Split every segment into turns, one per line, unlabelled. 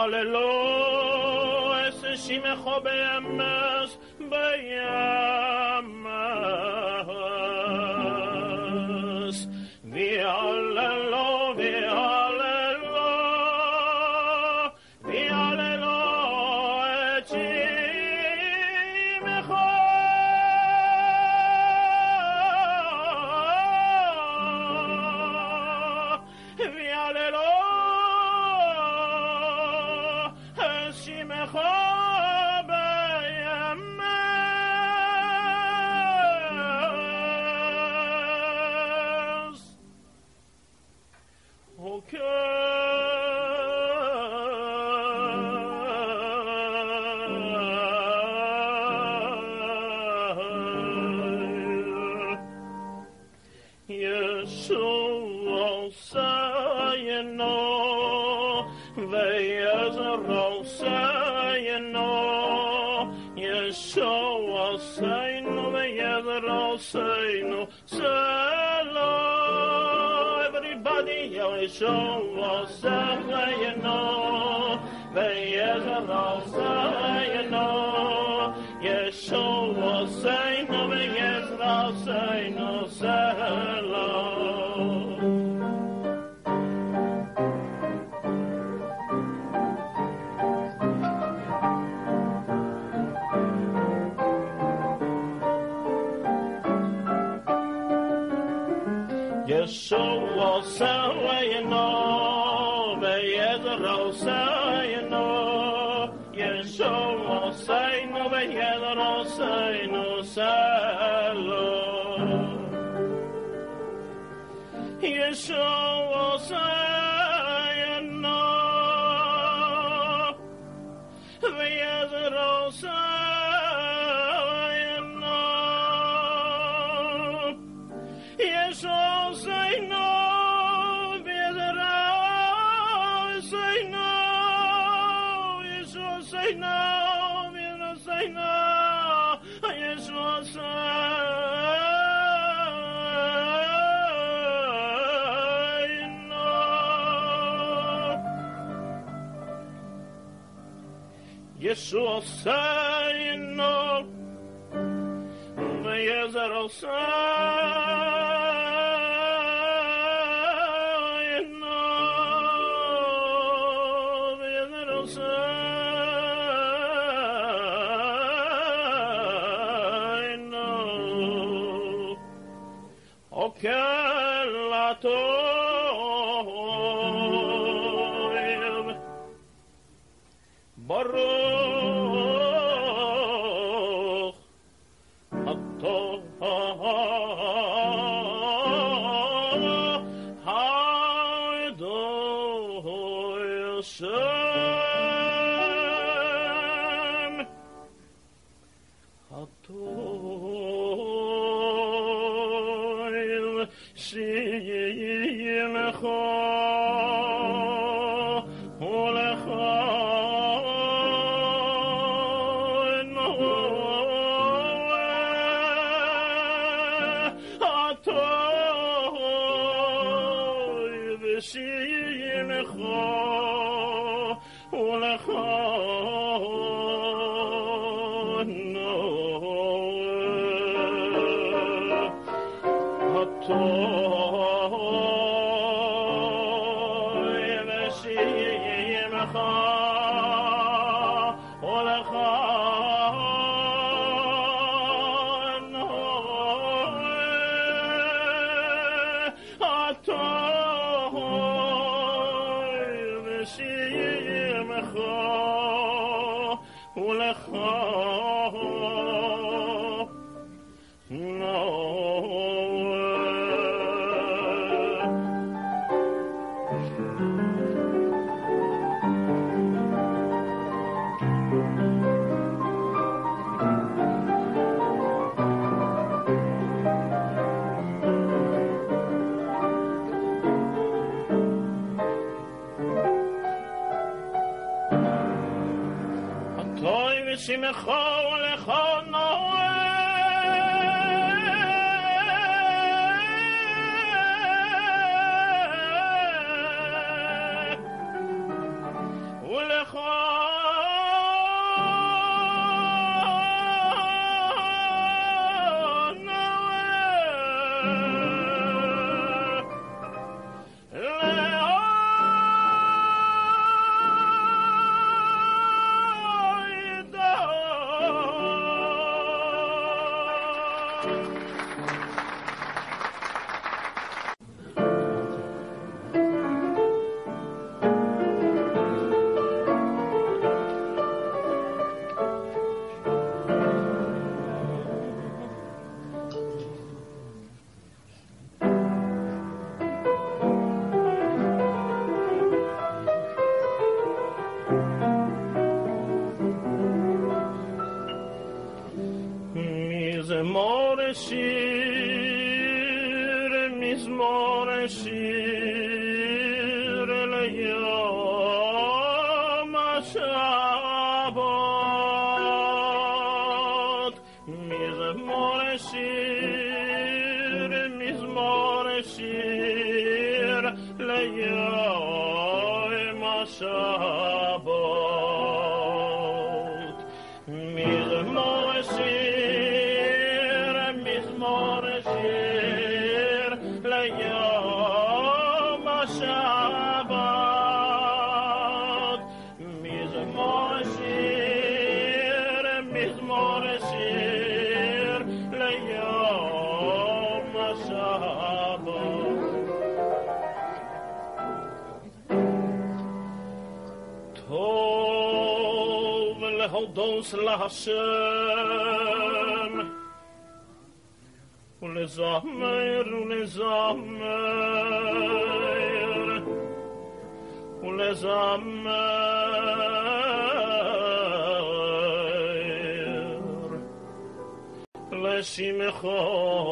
Hallelujah, es shime chobe so all sound where you say you know say no they yes say no say yes so So oh, sangue. להודוס להשם ולזמר ולזמר ולזמר לשמחו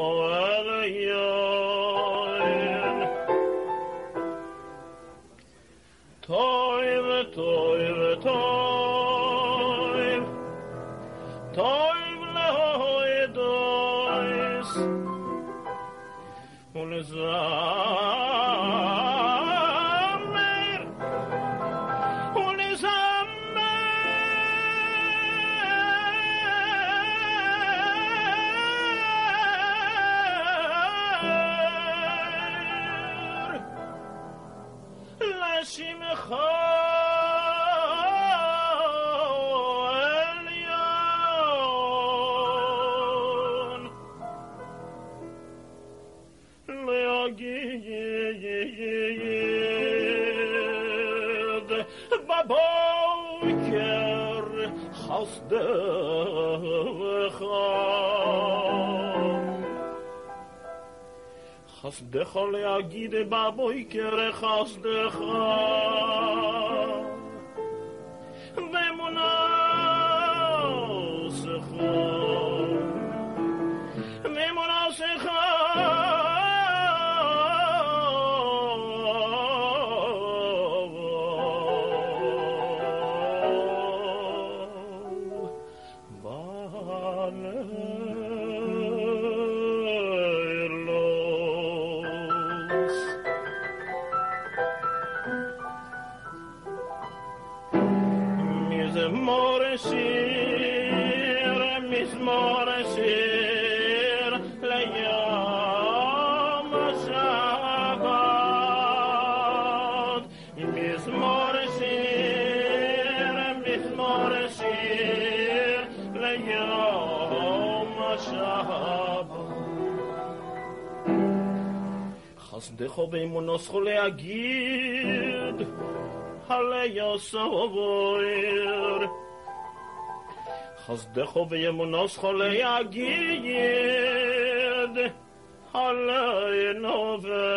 חסדך באמונוסך להגיד, הלי יסובר. חסדך באמונוסך להגיד, הלי נובר.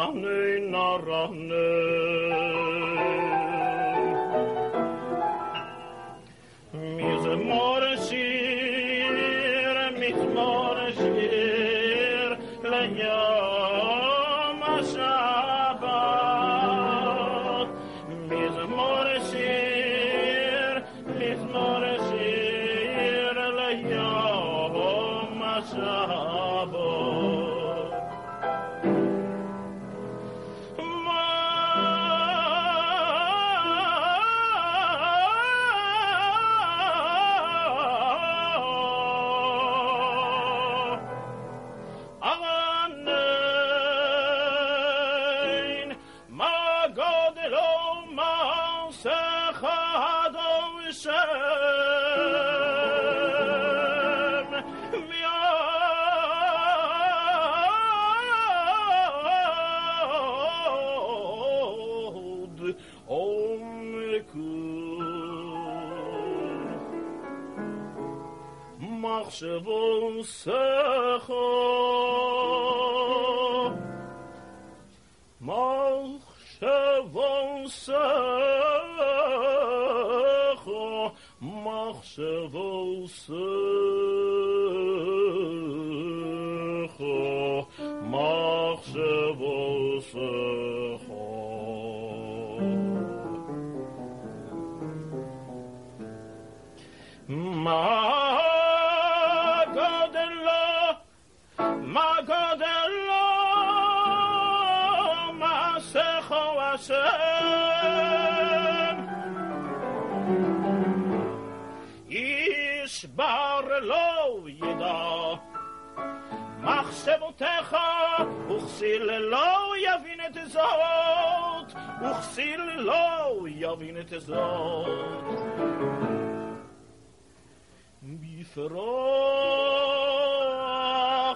ranne, inna ranne. מחשבו שכו מחשבו שכו מחשבו שכו מחשבו שכו מחשבותיך, וכסיל לא יבין את זאת, וכסיל לא יבין את זאת. בפרוח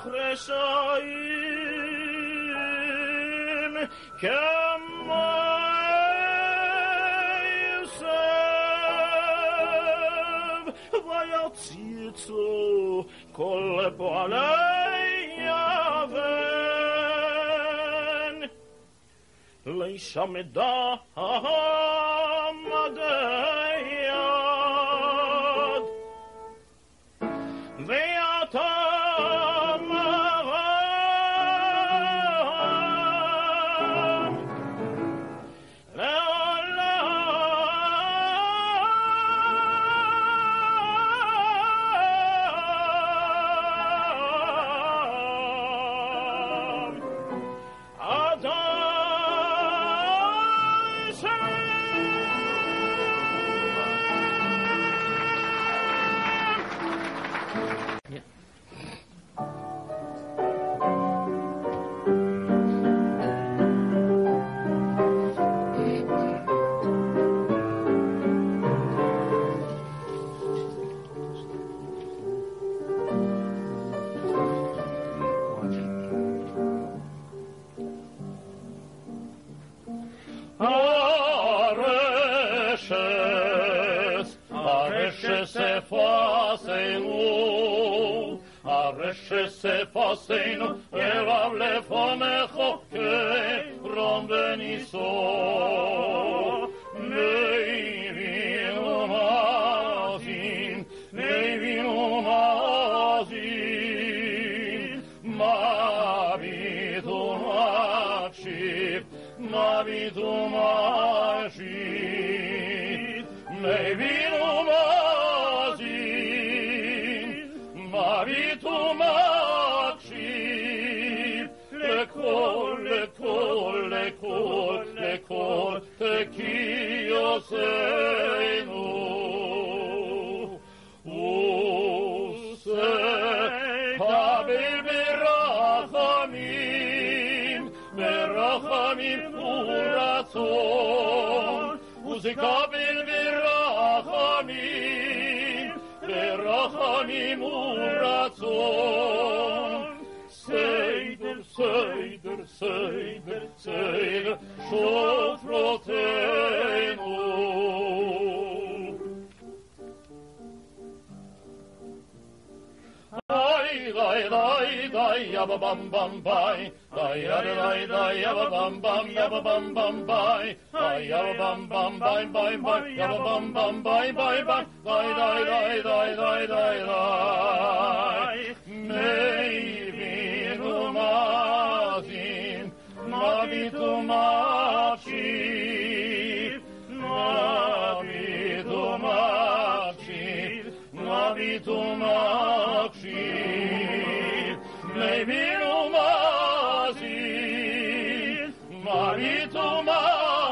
רשעים כמו יוסף ויציצו כל פועלי
Shamida. הרשס אפסנו, אליו לפונך, Rahani seider, seider, seider, seider, Seyder, Şofroteinu. Dai, yabba bum bum bye. Dai, yada, dai, dai, yabba bum bum, yabba bum bum bye. Dai, yabba bum bum bye, bye, bye, yabba bum bum bye, bye, bye. Dai, dai, dai, dai, dai, dai, dai. Maybe no mazin, mabitu machi, mabitu machi, mabitu machi. Maybe no mazin,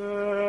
Abet,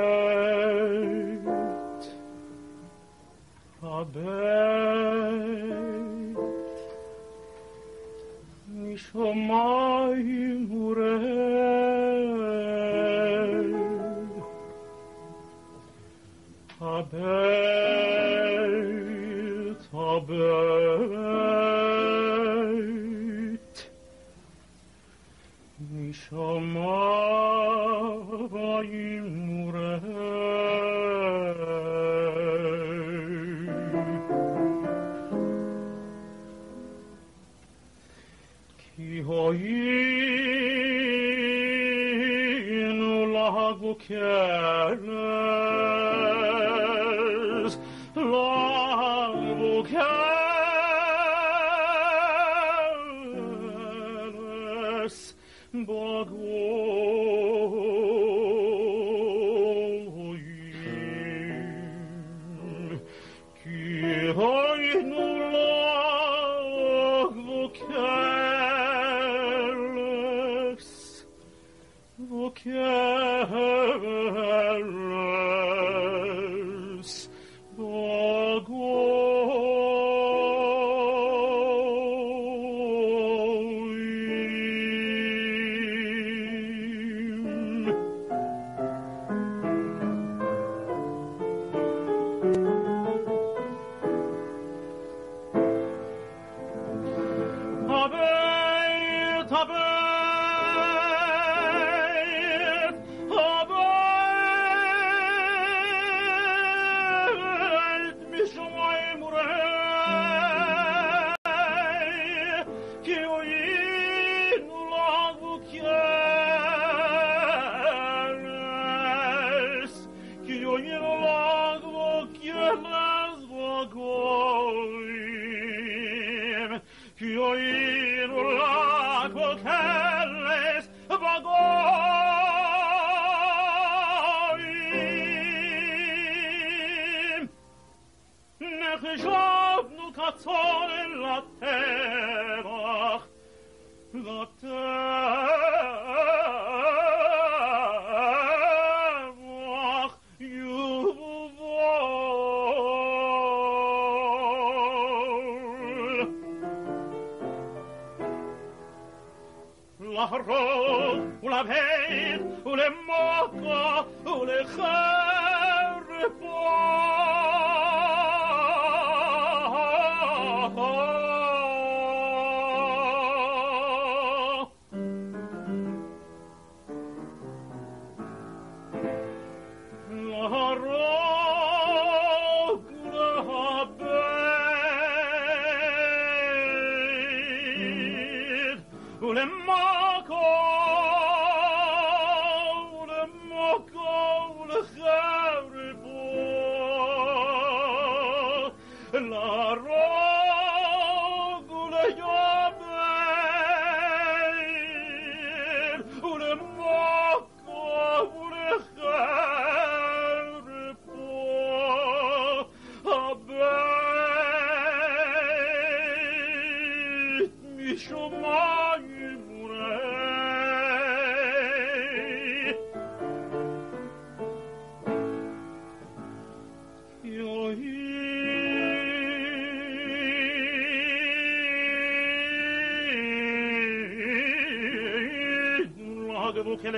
Yeah.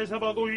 加强保护。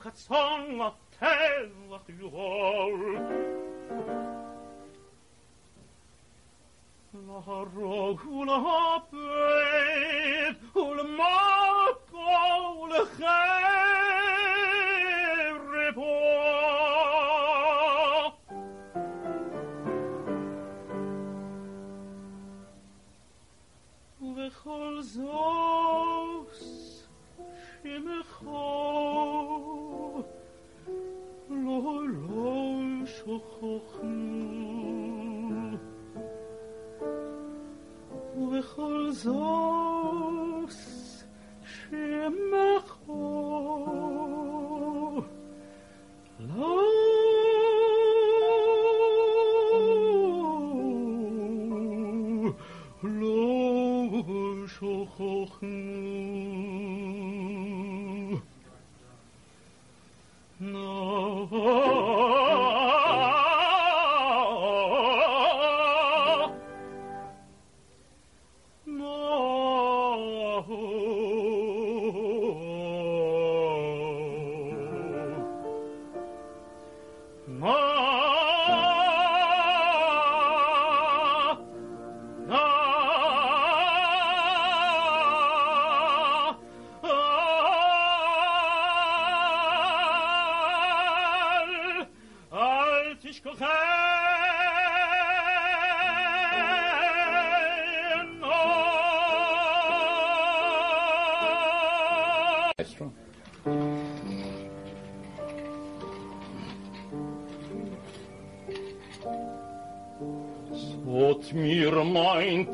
Cazzon a terra khol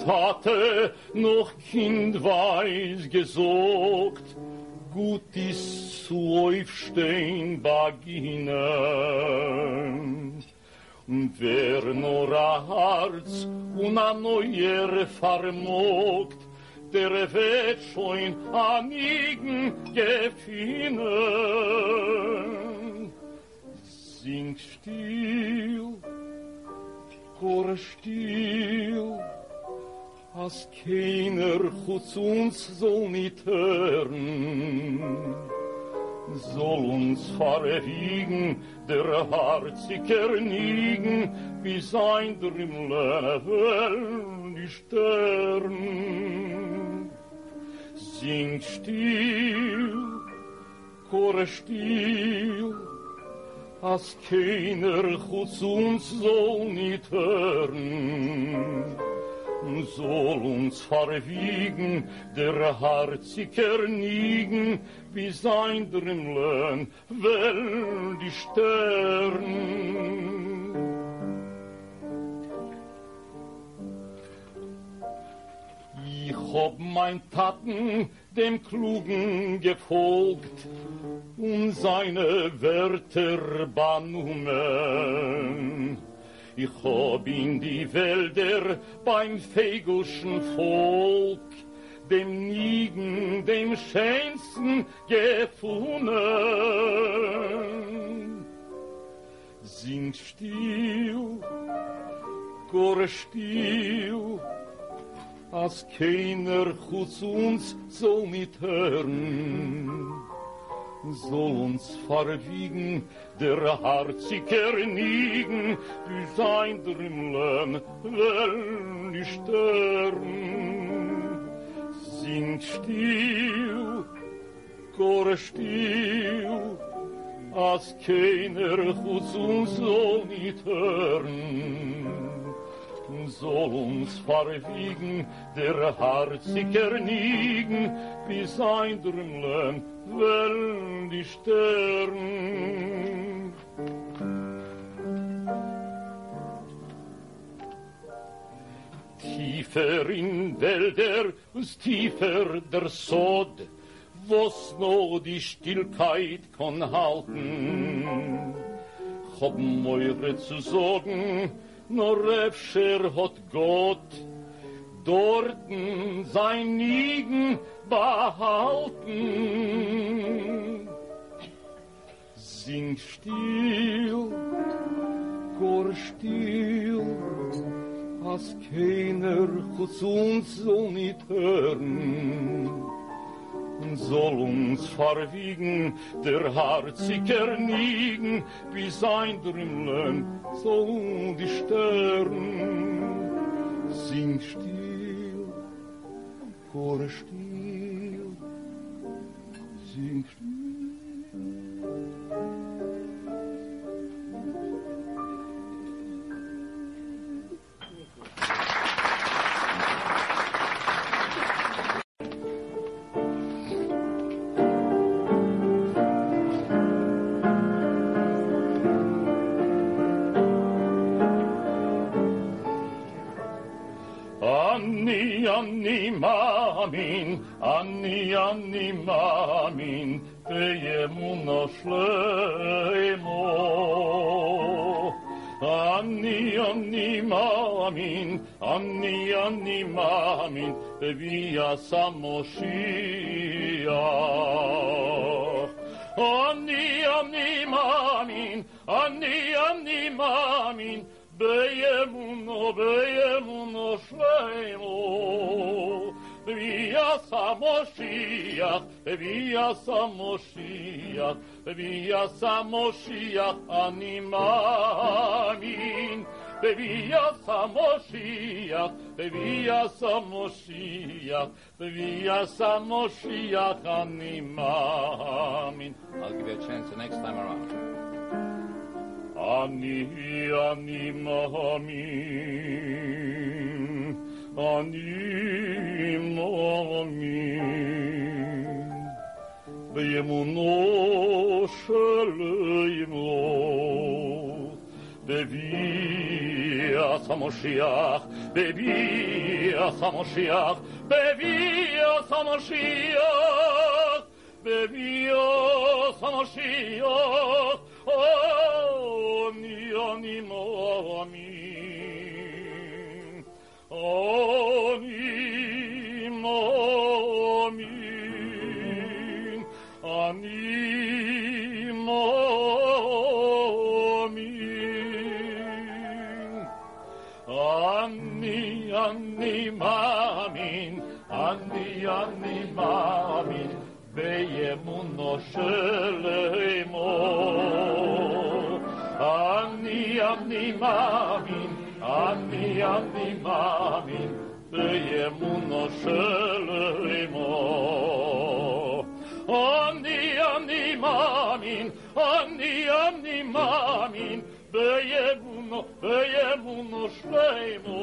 Tate
as keiner chutz uns soll nit hören. Soll uns verwiegen, der harziger nigen, bis ein Drimmle will die Stern. Sing still, chor still, as keiner chutz uns soll nit hören soll uns verwiegen, der harziger nigen, wie sein Drimmlen, well die Stern. Ich hab mein Taten dem Klugen gefolgt und seine Wörter bannumen. Ich hab in die Wälder beim fegelschen Volk dem Nigen, dem Schönsten gefunden. Sing still, gore still, als keiner chutz uns soll mit hören. soll uns verwiegen, der Herziger niegen, du sein der Himmel, will nicht sterben. Sind still, gore still, als keiner uns soll nicht hören. soll uns verwiegen, der Herziger niegen, bis ein Drümlen wenn die Stern. Tiefer in Wälder, us tiefer der Sod, wo's no die Stillkeit kann halten. Hab meure zu sorgen, nur öfscher hat Gott dorten sein Nigen behalten. Sing still, chor still, as keiner chutz uns soll nit hören. Soll uns verwiegen, der harziger nigen, bis ein Drimmlen soll die Stern. Sing still, chor still, sing Anni, Anni, Mamin, Bejemu szlejmo. Anni, Anni, Mamin, Anni, Anni, Mamin, Bevija Samoshiach. Anni, Anni, Mamin, Anni, Anni, Mamin, Bejemuno, bejemuno szlejmo. Via Samoshiach, via Samoshiach, via Samoshiach, animamin. Via Samoshiach, via Samoshiach, via Samoshiach, animamin.
I'll give you a chance the next time around.
Ani, ani, mamin, ani, mamin, beyemuno sheleimo, bevias HaMoshiach, bevias HaMoshiach, bevias HaMoshiach, bevias HaMoshiach, Ani, ani, amin. Ani, ani, amin, amin. Anni, anni, mamin, anni, anni, mamin, beje mundo shëllëjmo. Anni, anni, mamin, Ami, ami, mami, je unošelimo. Ami, ami, mamin, ami, ami, mamin, je uno, je unošelimo.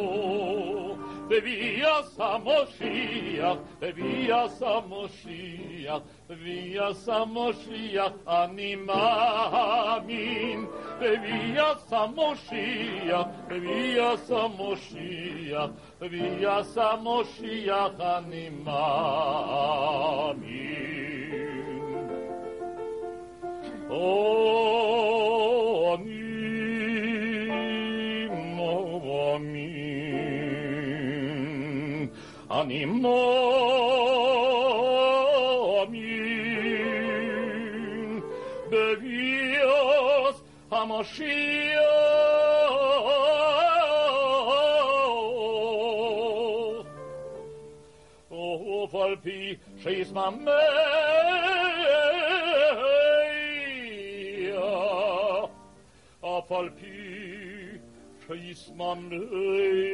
בביאס המושיח, בביאס המושיח, בביאס המושיח, אני מאמין. בביאס המושיח, בביאס המושיח, בביאס המושיח, אני מאמין. או, אני anima min bevias Hamashiach. Oh, Falpi, she's my maid. Oh, Falpi, she's my maid.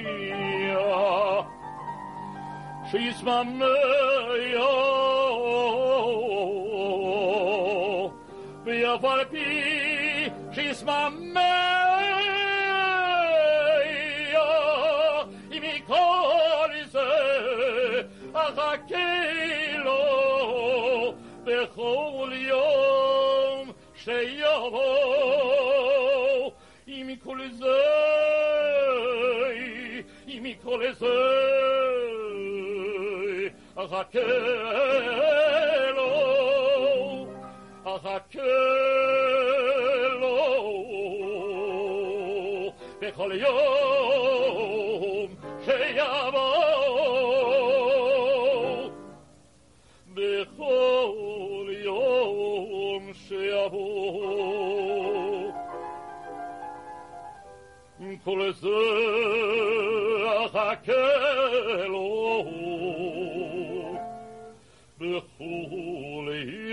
Cismameo, vi-a vorbi Cismameo, i mi corse a Rachelo, pe Juliom, Sheyovo, i mi i mi זה אחכה לו, אחכה לו בכל יום שיבוא, בכל יום שיבוא. כל זה אחכה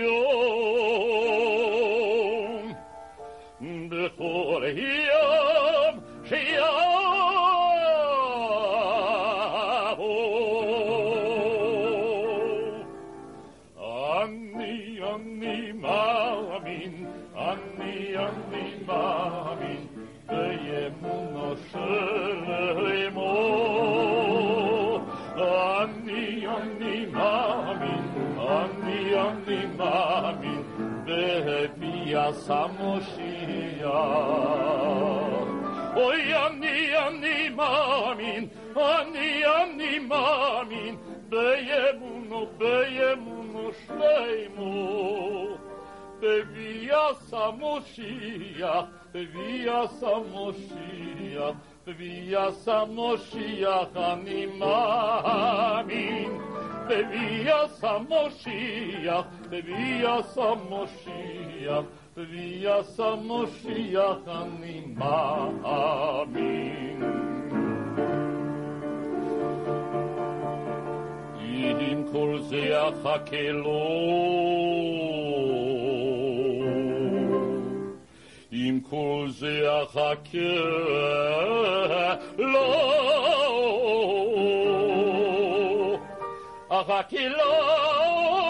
Zion before he Serbia samošija. Oj, ani, ani, mamin, ani, ani, mamin, bejemuno, bejemuno, šlejmo. Via samošija, via samošija, Svija sam Mošijaha ni mamin, Svija sam Mošijah, Svija sam Mošijah, Svija sam Mošijaha ni mamin. Idim kol zeaha kelon, אחכה לו, אחכה לו,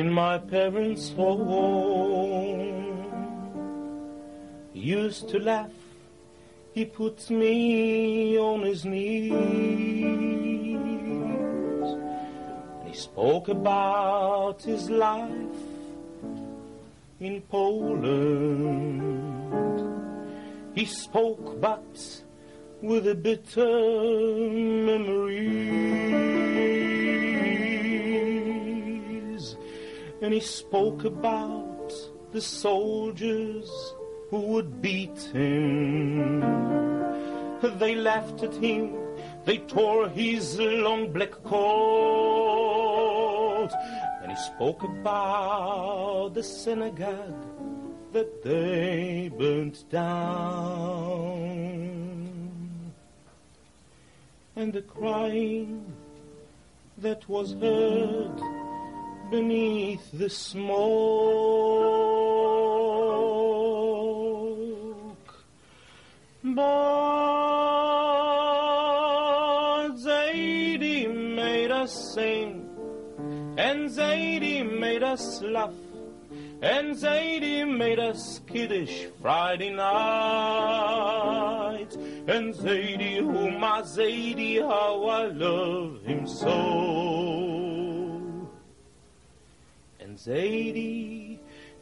in my parents' home. He used to laugh, he put me on his knees. And he spoke about his life in Poland. He spoke, but with a bitter memories. And he spoke about the soldiers who would beat him. They laughed at him, they tore his long black coat. And he spoke about the synagogue that they burnt down and the crying that was heard beneath the smoke. But Zaidi made us sing, and Zaidi made us laugh, and Zaidi made us kiddush Friday night. And Zaidi, oh my Zadie, how I love him so. Zadie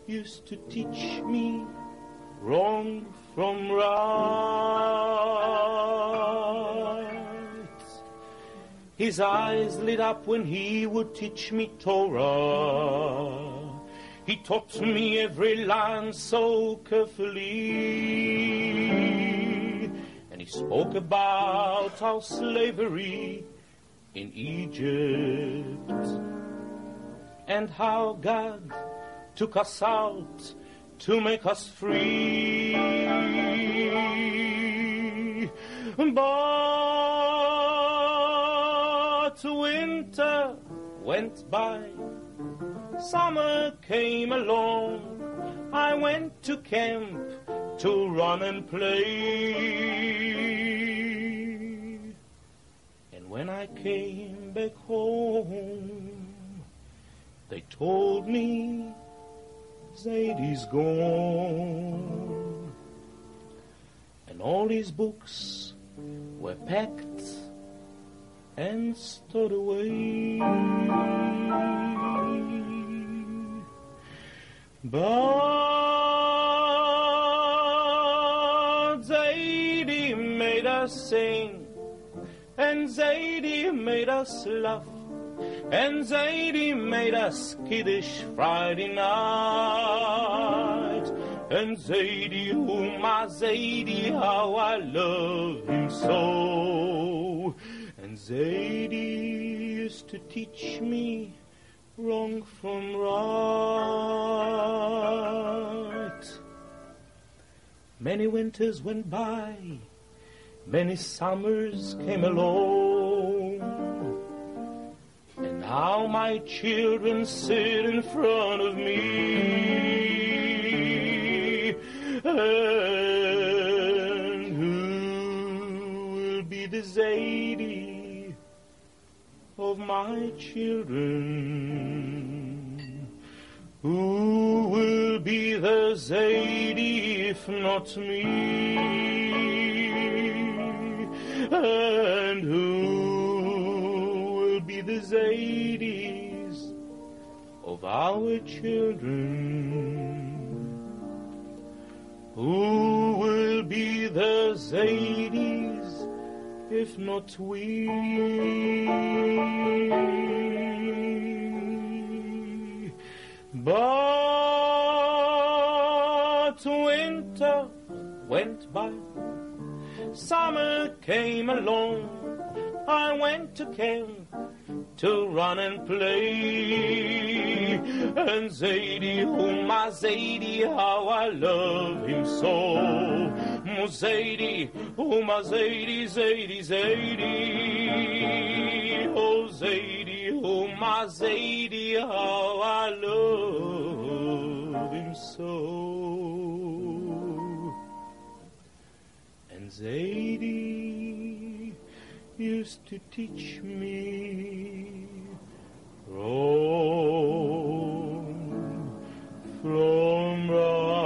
used to teach me wrong from right. His eyes lit up when he would teach me Torah. He taught me every line so carefully. And he spoke about our slavery in Egypt and how God took us out to make us free. But winter went by Summer came along, I went to camp to run and play. And when I came back home, they told me Zadie's gone. And all his books were packed and stowed away. But Zadie made us sing, and Zadie made us laugh, and Zadie made us kiddush Friday night. And Zadie, oh my Zadie, how I love him so. And Zadie used to teach me wrong from right. Many winters went by, many summers came along, and now my children sit in front of me. And who will be the Zadie of my children? Who will be the Zadie if not me? And who the Zadies of our children? Who will be the Zadies if not we? But winter went by, summer came along. I went to camp to run and play. And Zadie, oh my Zadie, how I love him so. Oh Zadie, oh my Zadie, Zadie, Zadie. Oh Zadie, oh my Zadie, how I love him so. And Zadie used to teach me. Rome, from right.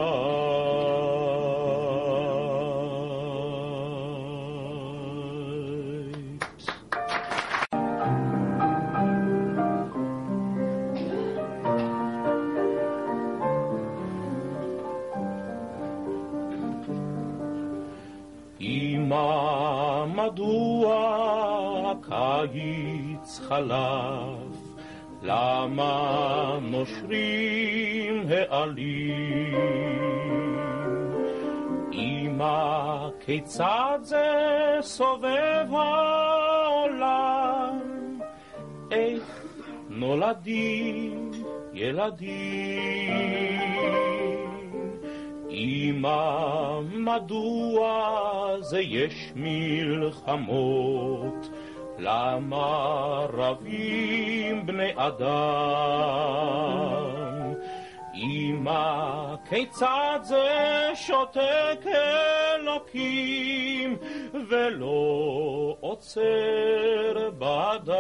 הקיץ חלף? למה נושרים העלים? אמא, כיצד זה סובב העולם? איך נולדים ילדים? אמא, מדוע זה יש מלחמות? למה רבים בני אדם? אמא, כיצד זה שותק אלוקים ולא עוצר בדם?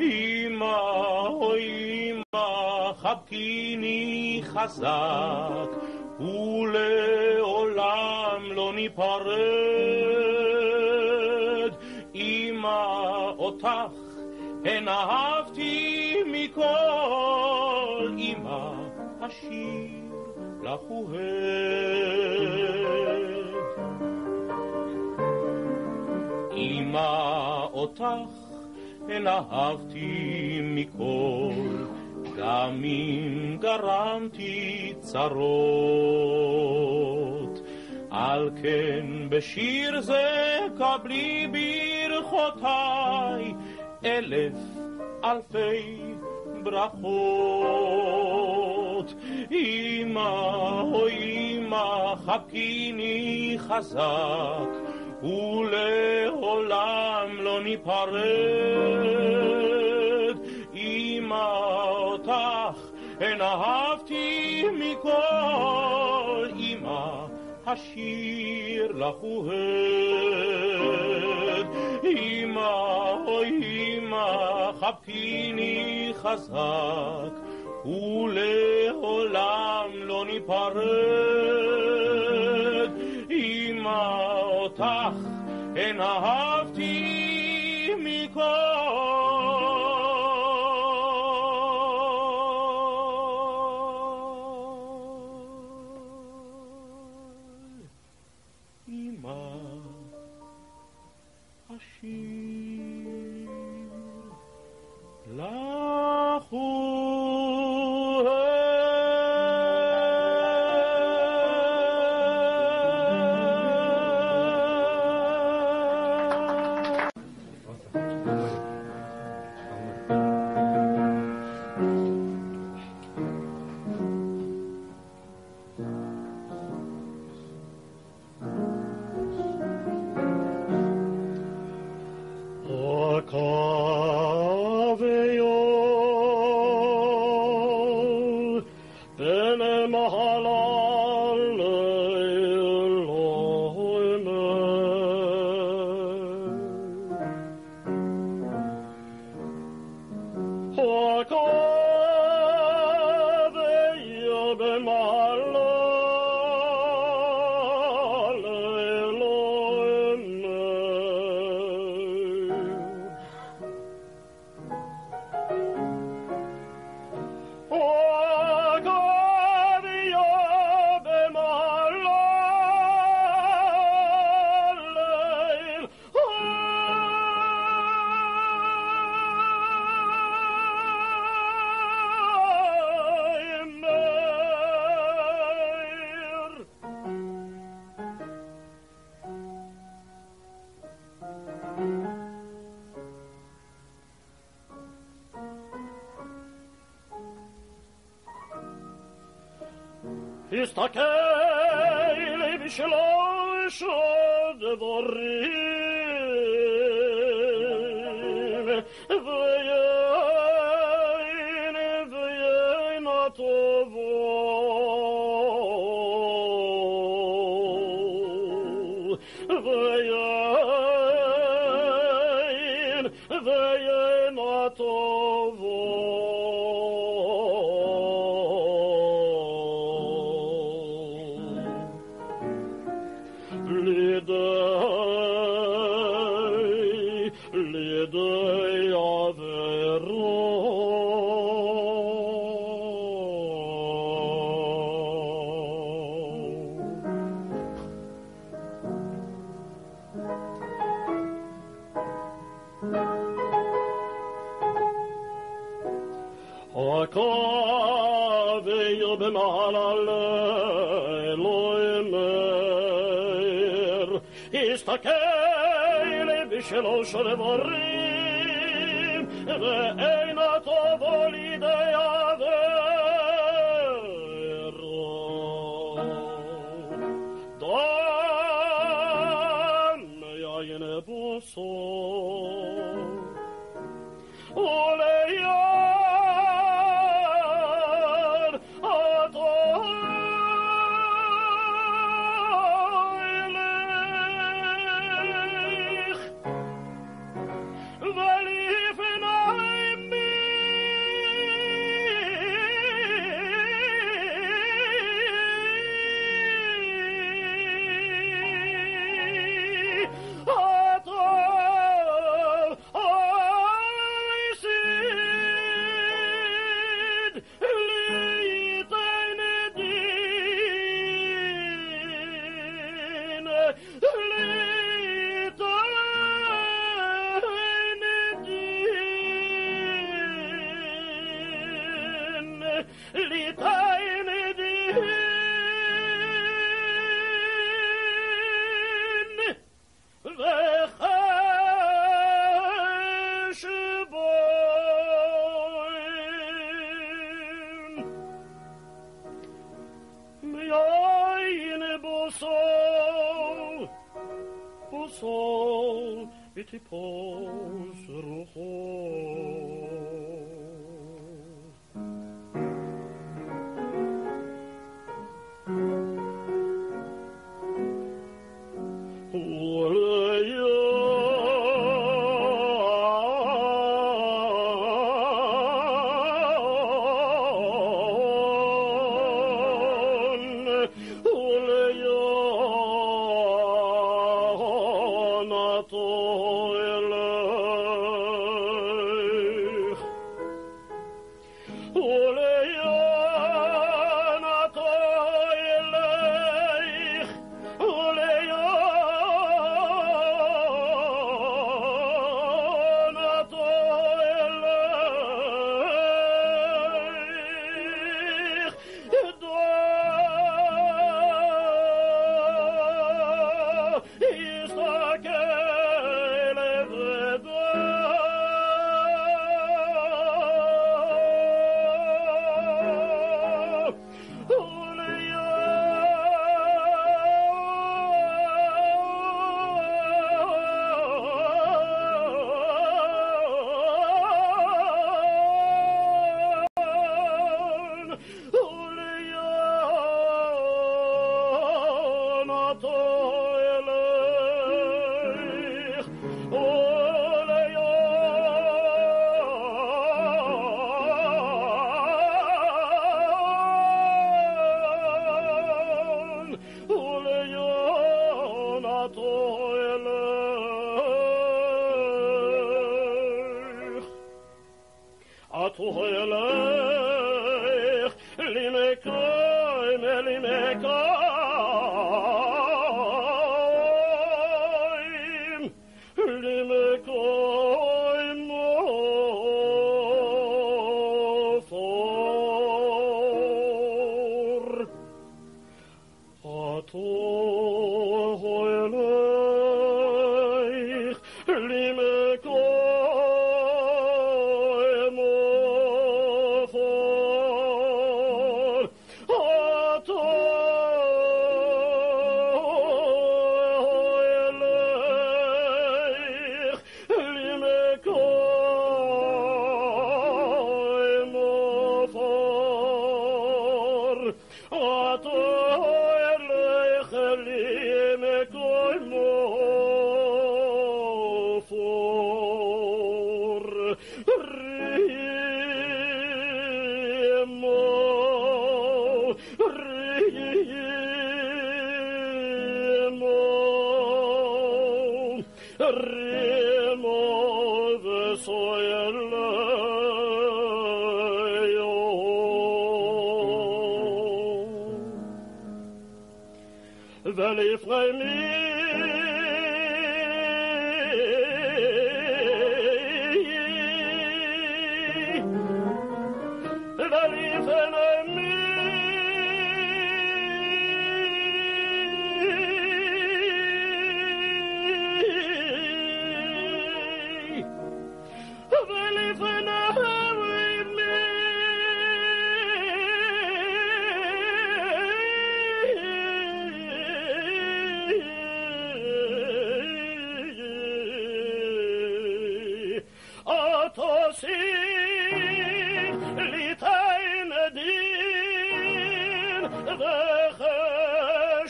אמא, אוי אמא, חבקיני חזק ולעולם לא ניפרד. אמא, אותך הן אהבתי מכל. אמא, השיר לך הוא. אמא, אותך הן אהבתי מכל. גם אם גרמתי צרות. על כן בשיר זה קבלי ברכותיי אלף אלפי ברכות. אמא, אוי אמא, חבקיני חזק, ולעולם לא ניפרד. אמא, אותך הן אהבתי מכל. אמא, השיר לך הוא הד. אמא, אוי אמא, חבקיני חזק, ולעולם לא ניפרד. אמא, אותך הן אהבתי מכל.
questa che le shall ever ring.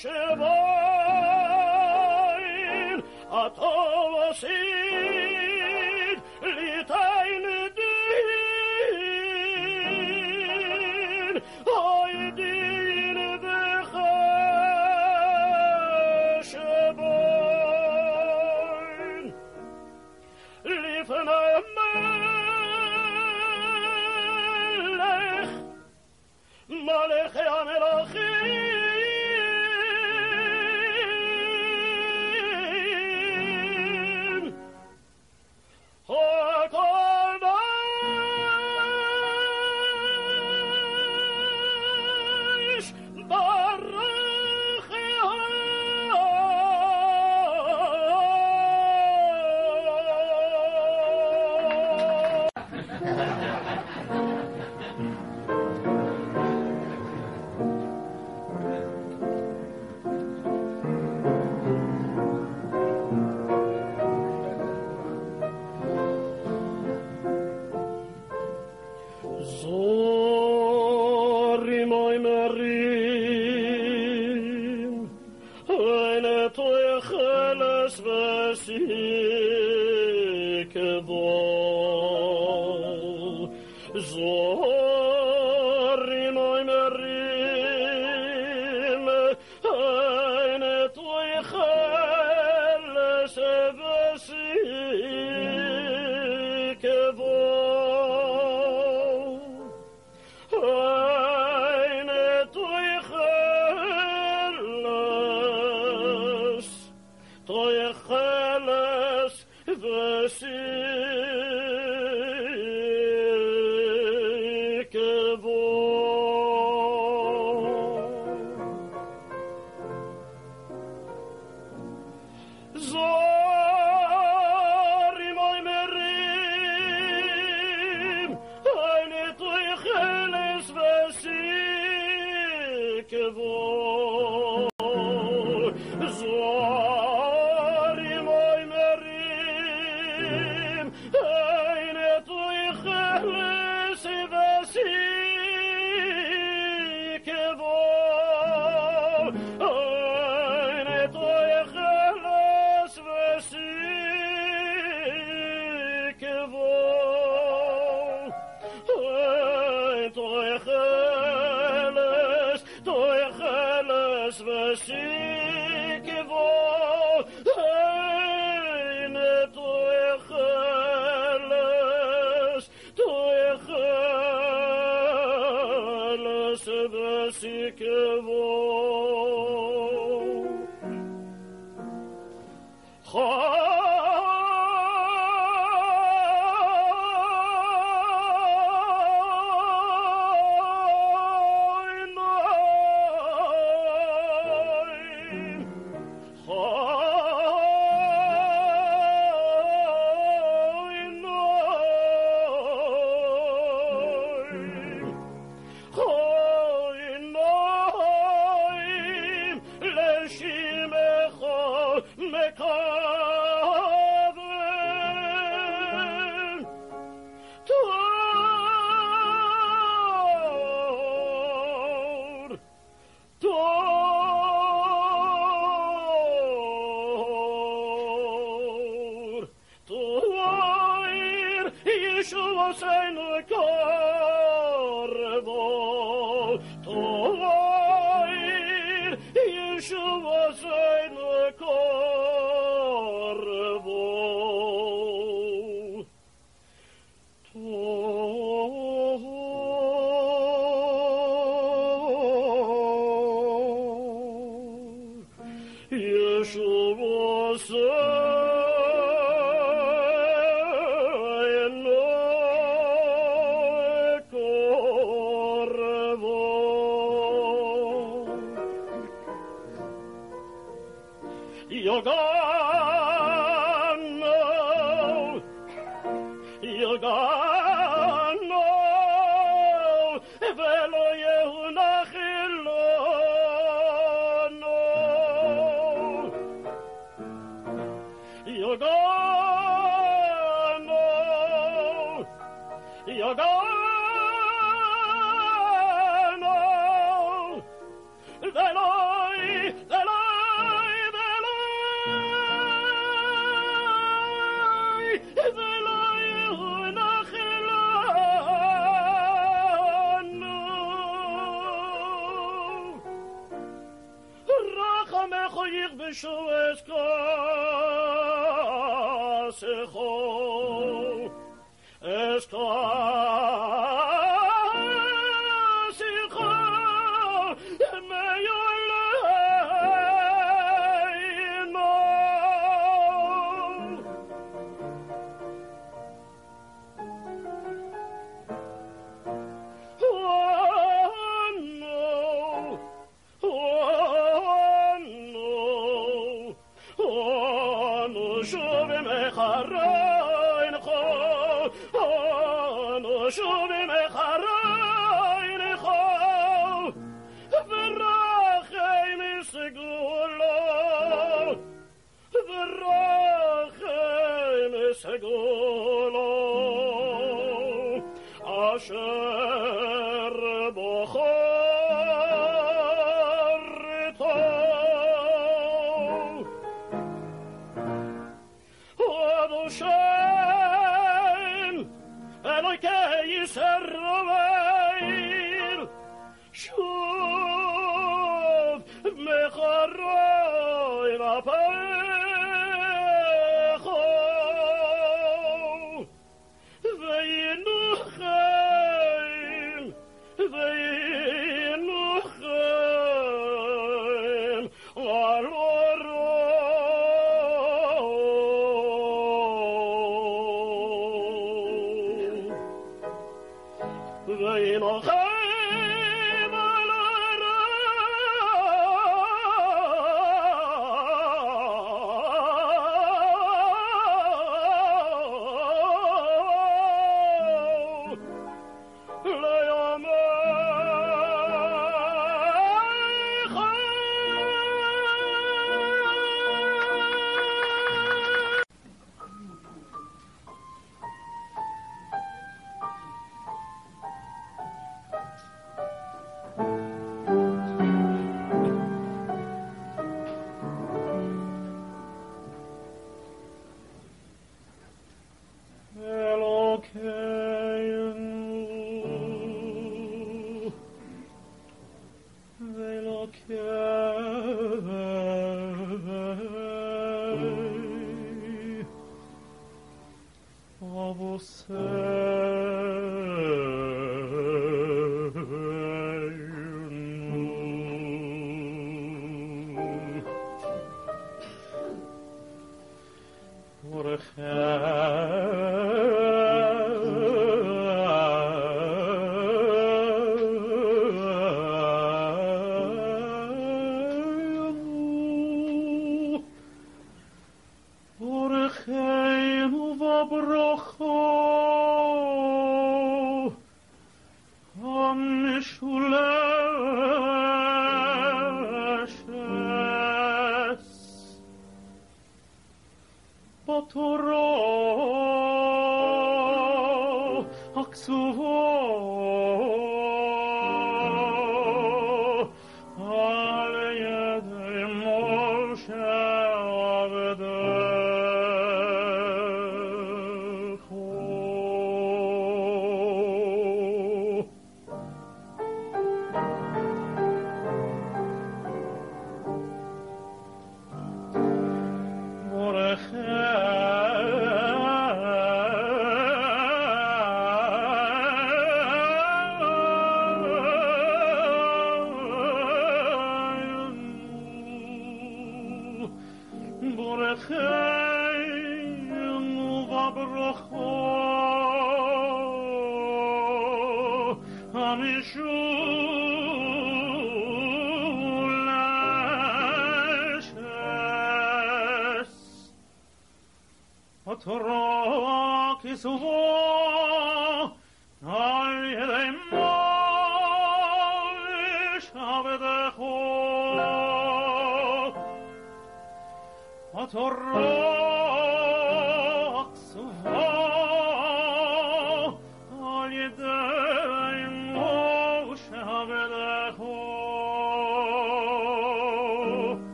se voy a todos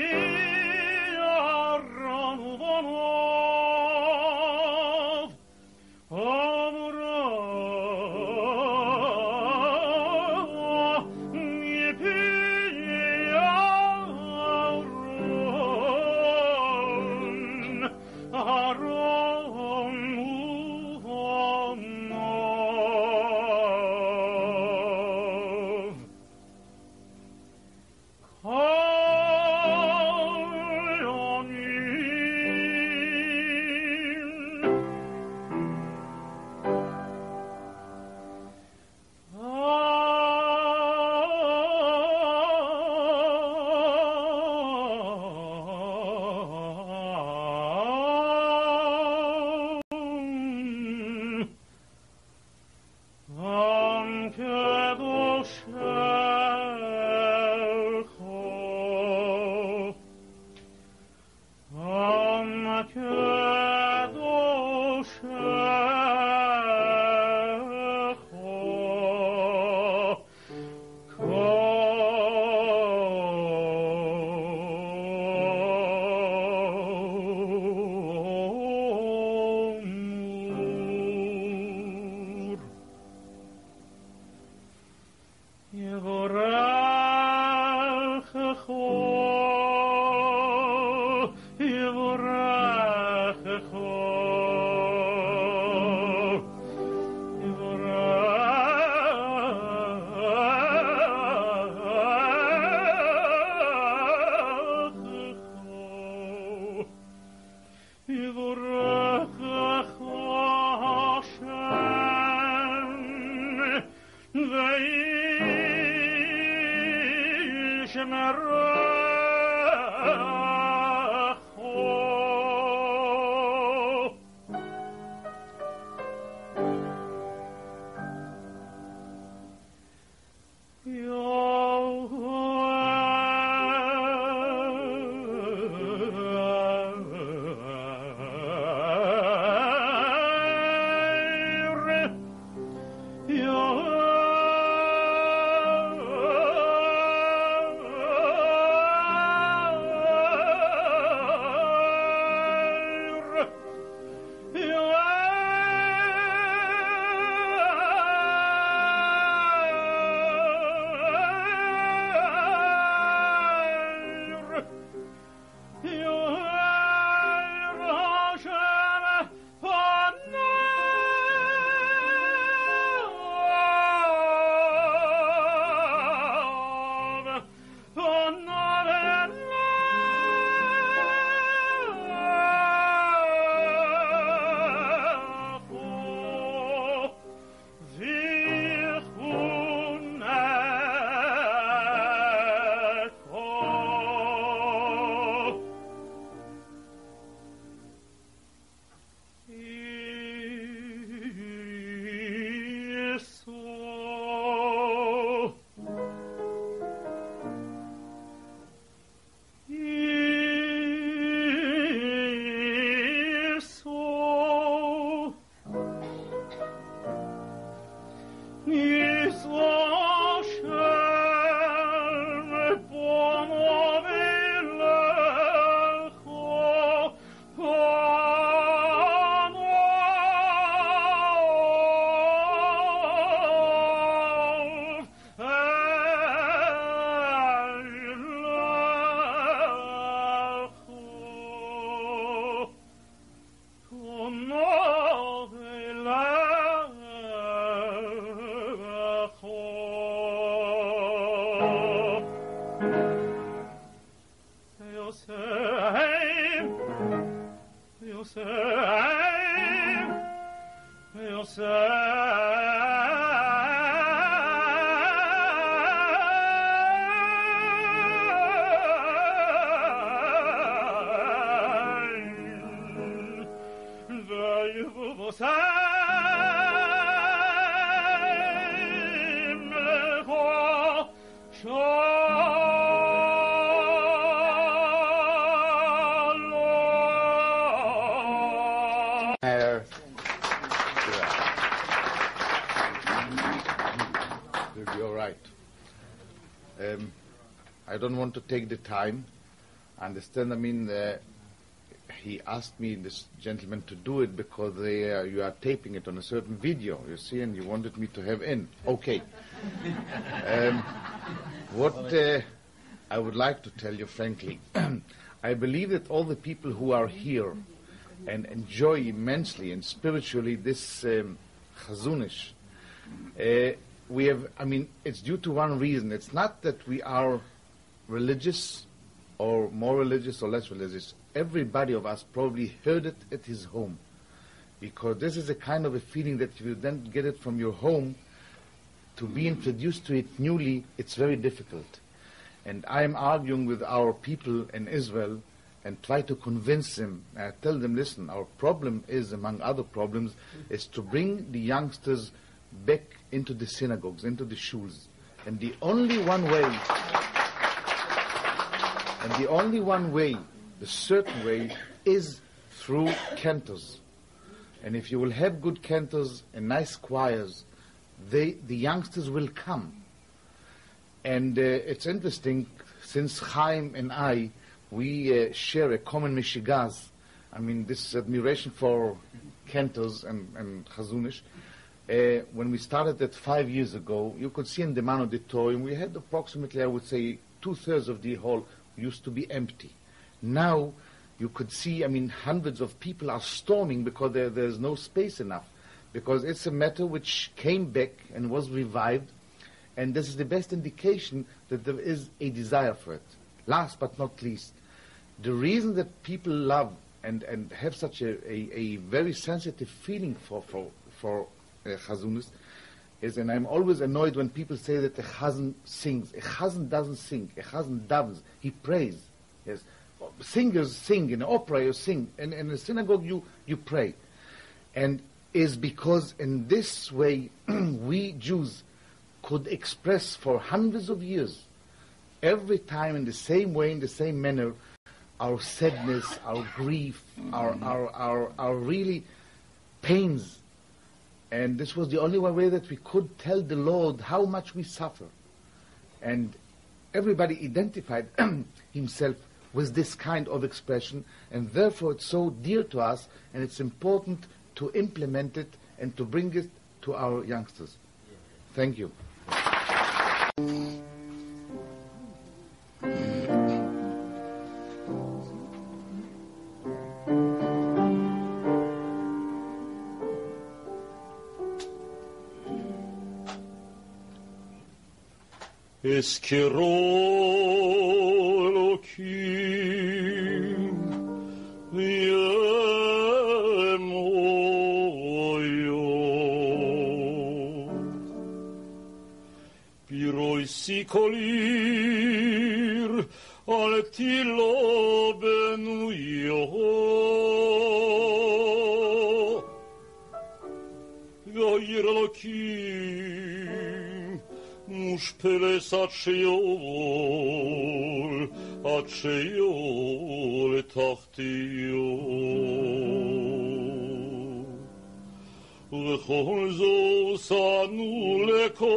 mi
want to take the time. Understand, I mean, uh, he asked me, this gentleman, to do it because they, uh, you are taping it on a certain video, you see, and you wanted me to have in. Okay. um, what uh, I would like to tell you, frankly, I believe that all the people who are here and enjoy immensely and spiritually this um, chazunish, uh, we have, I mean, it's due to one reason. It's not that we are religious or more religious or less religious. Everybody of us probably heard it at his home. Because this is a kind of a feeling that if you then get it from your home, to be introduced to it newly, it's very difficult. And I am arguing with our people in Israel and try to convince them. I tell them, listen, our problem is, among other problems, is to bring the youngsters back into the synagogues, into the shuls. And the only one way, and the only one way, the certain way, is through cantors. And if you will have good cantors and nice choirs, they, the youngsters will come. And uh, it's interesting, since Chaim and I, we uh, share a common Mishigaz. I mean, this admiration for cantors and, and Chazunish. Uh, when we started that five years ago, you could see in the Mann Auditorium, we had approximately, I would say, two-thirds of the hall used to be empty. Now, you could see, I mean, hundreds of people are storming because there, there's no space enough. Because it's a matter which came back and was revived, and this is the best indication that there is a desire for it. Last but not least, the reason that people love and, and have such a, a, a very sensitive feeling for, for, for uh, Chazunis is, and I'm always annoyed when people say that a Chazan sings. A Chazan doesn't sing. A Chazan davens. He prays. Yes. Singers sing. In opera you sing. And in a synagogue you, you pray. And is because in this way we Jews could express for hundreds of years, every time in the same way, in the same manner, our sadness, our grief, our, our, our, our really pains. And this was the only way that we could tell the Lord how much we suffer. And everybody identified himself with this kind of expression, and therefore it's so dear to us, and it's important to implement it and to bring it to our youngsters. Thank you.
אזכרו אלוקים ויאמרו פירוי סיקוליר על תילו spüles at shiol, tachtio. Lechol zo sanu leko,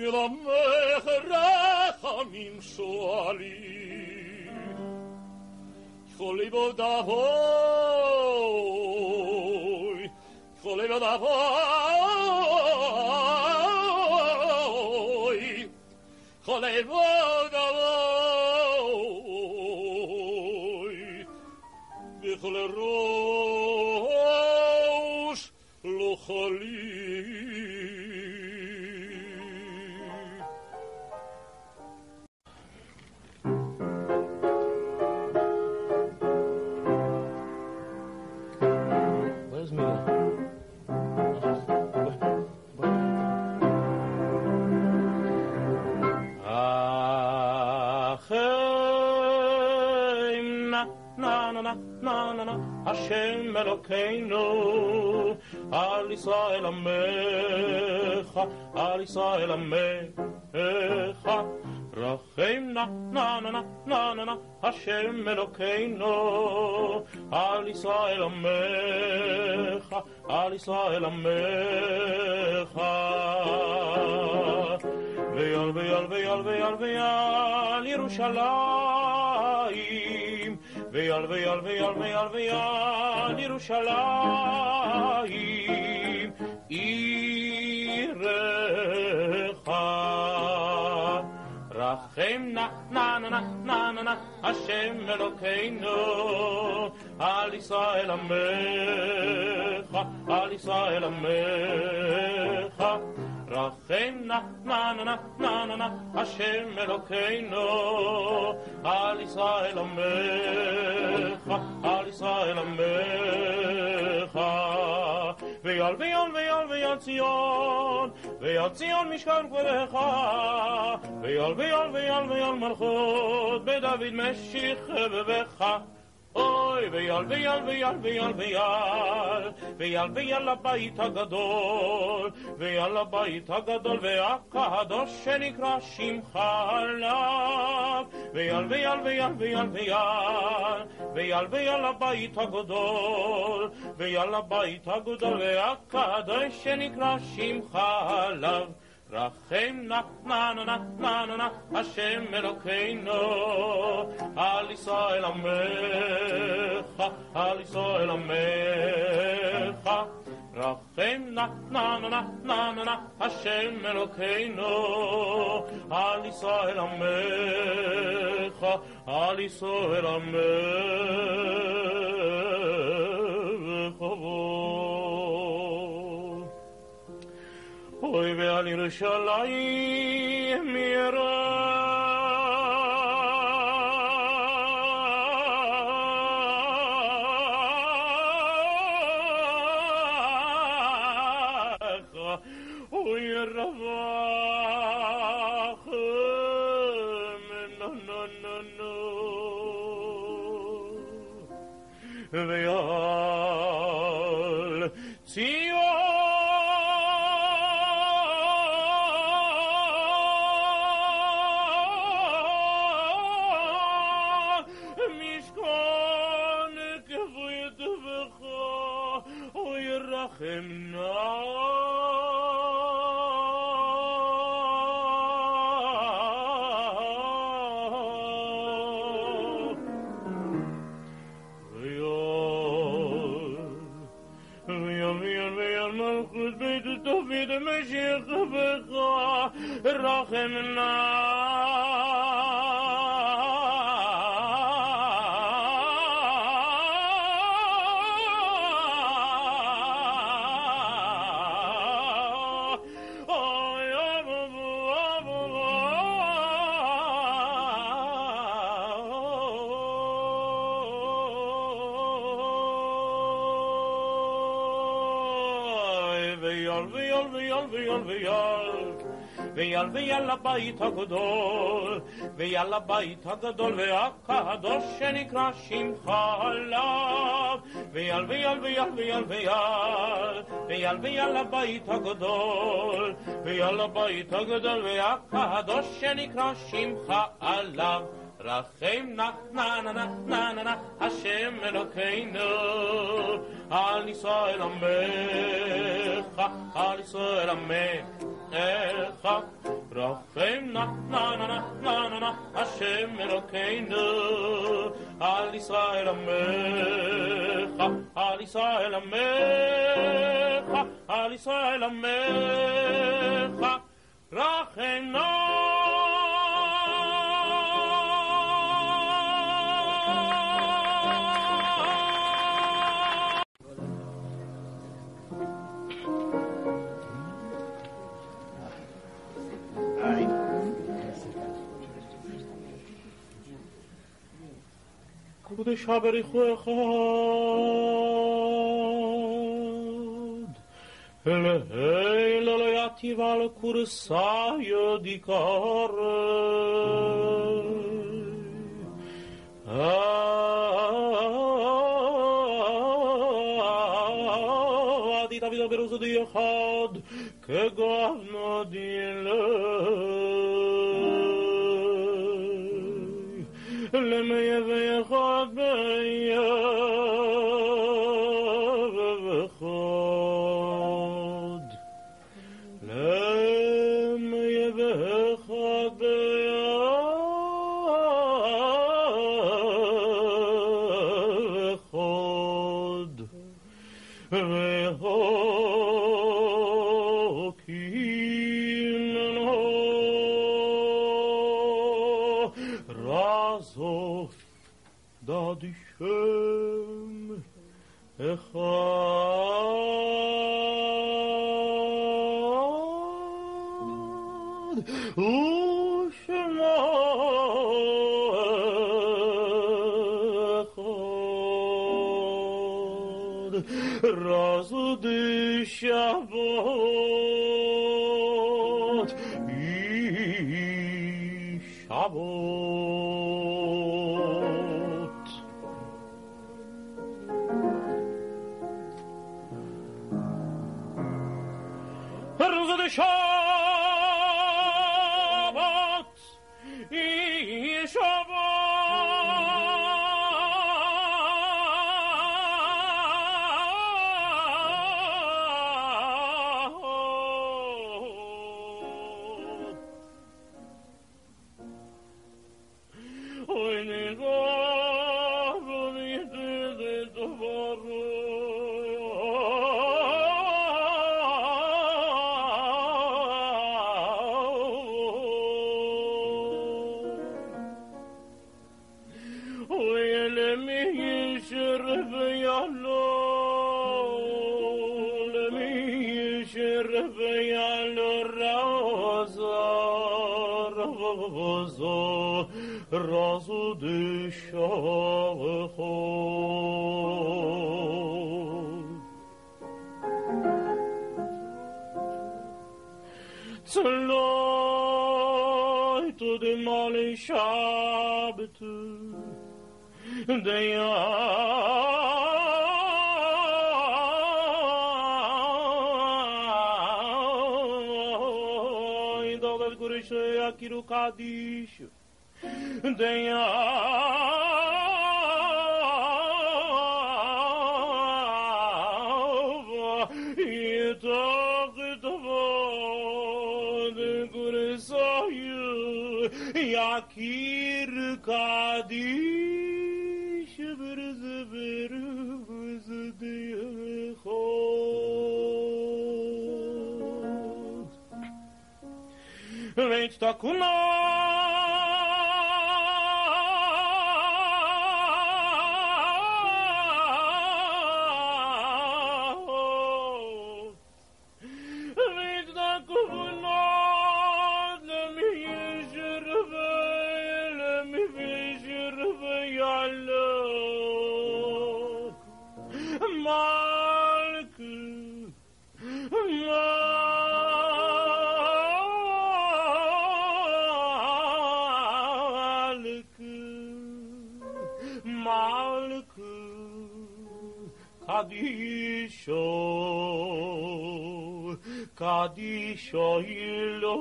ולעמך רחמים שואלים, כל ליבוד אבוי,
כל ליבוד אבוי, כל ליבוד אבוי, וכל ראש לא חליל. Hashem Elokeinu Al Yisrael Amecha Al Yisrael Amecha Rachem na na na na na na na Hashem Elokeinu Al Yisrael Amecha Al Yisrael Amecha ויאל ויאל ויאל ויאל ויאל ירושלים ויאל ויאל ויאל ויאל ויאל ירושלים עירך רחם נא נא נא נא נא נא נא השם אלוקינו על ישראל עמך על ישראל עמך רחם נא נא נא נא נא נא השם אלוקינו על ישראל עמך על ישראל עמך ויעל ויעל ויעל ויעל ציון ויעל ציון משכן כבודך ויעל ויעל ויעל ויעל מלכות בדוד משיח בבך אוי, ויעל ויעל ויעל ויעל ויעל ויעל ויעל לבית הגדול ויעל לבית הגדול והקדוש שנקרא שמך עליו ויעל ויעל ויעל ויעל ויעל ויעל ויעל לבית הגדול ויעל לבית הגדול והקדוש שנקרא שמך עליו רחם נא נא נא נא נא נא השם אלוקינו על ישראל עמך על ישראל עמך רחם נא נא נא נא נא נא נא השם אלוקינו על ישראל עמך על ישראל עמך אוי ועל ירושלים ירח אוי רבח נו נו נו נו الرحمن ויול ויול ויאל ויאל הבית הגדול ויאל הבית הגדול והקדוש שנקרא שמך עליו ויאל ויאל ויאל ויאל ויאל ויאל ויאל הבית הגדול ויאל הבית הגדול והקדוש שנקרא שמך עליו רחם נא נא נא נא נא נא השם אלוקינו על ישראל עמך על ישראל עמך רחם נא נא נא נא נא נא נא השם אלוקינו על ישראל עמך על ישראל עמך על ישראל עמך רחם נא بوده شابری خو خود. لهی للیاتی وال کورسای دیکار. آدی تا بیدا بروز دی خود که گاه ل لم يخاف أن shovel. воzo razu dyshavacho. Zleute dem alle Schabete, der saudades têm alva e toque de coração e aqui recadinho. так у нас. Kadisho, Kadisho Ilo,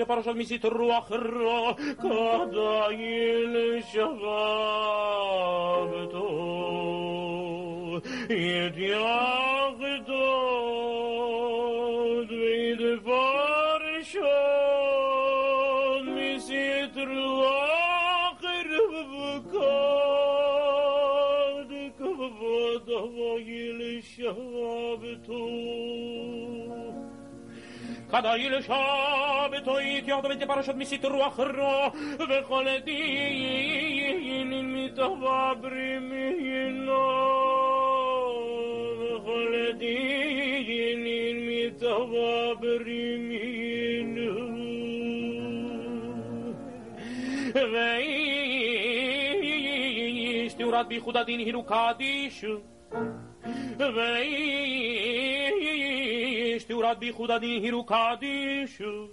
إذا فرشت مسيت الرواح كدايل شغابتو يدي أخدود بيد فرشت مسيت الرواح ربكاد كدايل شغابتو كدايل شغابتو το ίδιο το βέτε παρασότ μισή τρουα χρό δε χολετή μη το βάμπρι μη γινώ δε χολετή μη το βάμπρι μη γινώ δε στη ουρά τη την χειρουκάτη σου δε στη ουρά την χειρουκάτη σου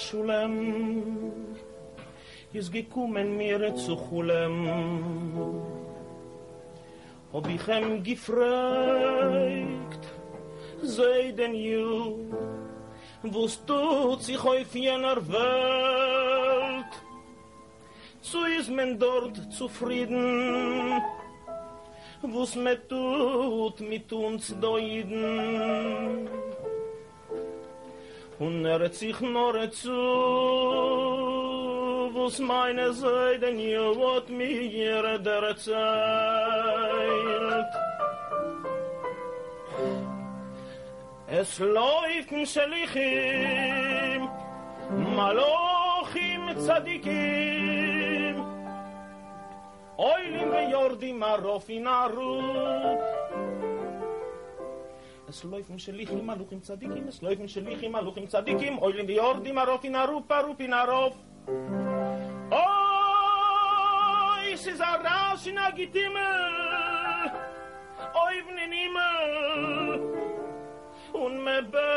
Schulem is gekommen mir zu Chulem Ob ich hem gefragt Seiden you Wo's tut sich auf jener Welt So is men dort zufrieden Wo's me tut mit uns Deuden Und er hat sich nur zu
was meine Seiden ihr wat mir der Zeit. Es läuft in Shalichim, Malochim Tzadikim, Oilim ve Yordim Arof in Arut. es läuft mich lich immer luch im zadik im es läuft mich lich im zadik im Tzadikim, in die Ordim, rof in rof par in rof oi es is a raus in a gitim oi wenn in im un me be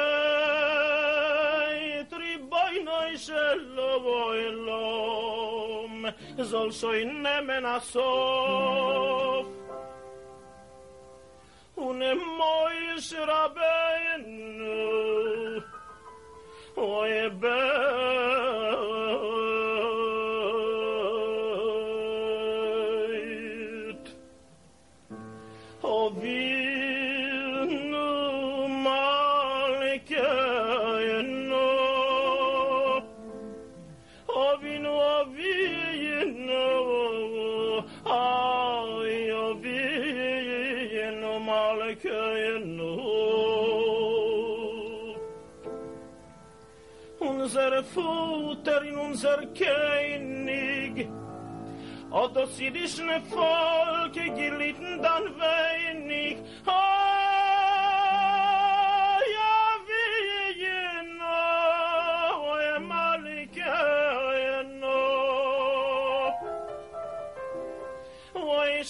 Zol so in nemen asof. Sof, und em moish Futter in unser König. O das jüdische Volk gelitten dann wenig. O ja, wie jeno, o ja, malike, o ja, no. O ja,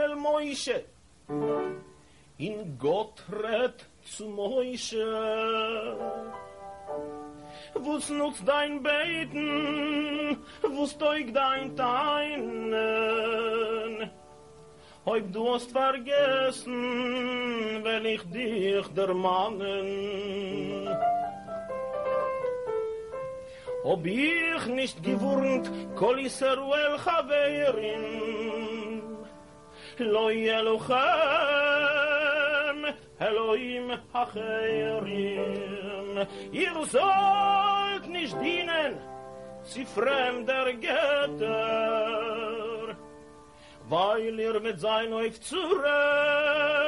el Moishe. In Gott red zu Moishe. Wus nutzt dein Beten Wus teug dein Teinen. Heub du hast vergessen Wenn ich dich der Mannen Ob ich nicht gewurnt, kol Yisrael Chaverim, lo Yelochem, Elohim Hacherim. Ihr sollt nicht dienen, sie fremder Götter, weil ihr mit sein euch zuerst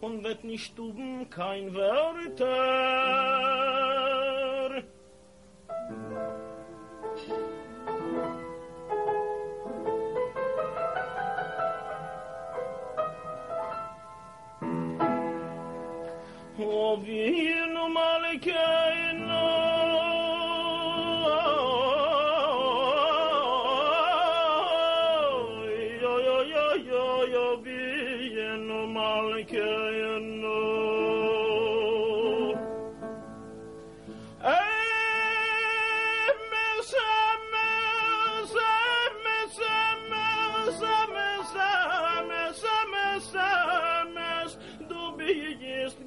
und wird nicht tuben kein Wörter. الدين مالك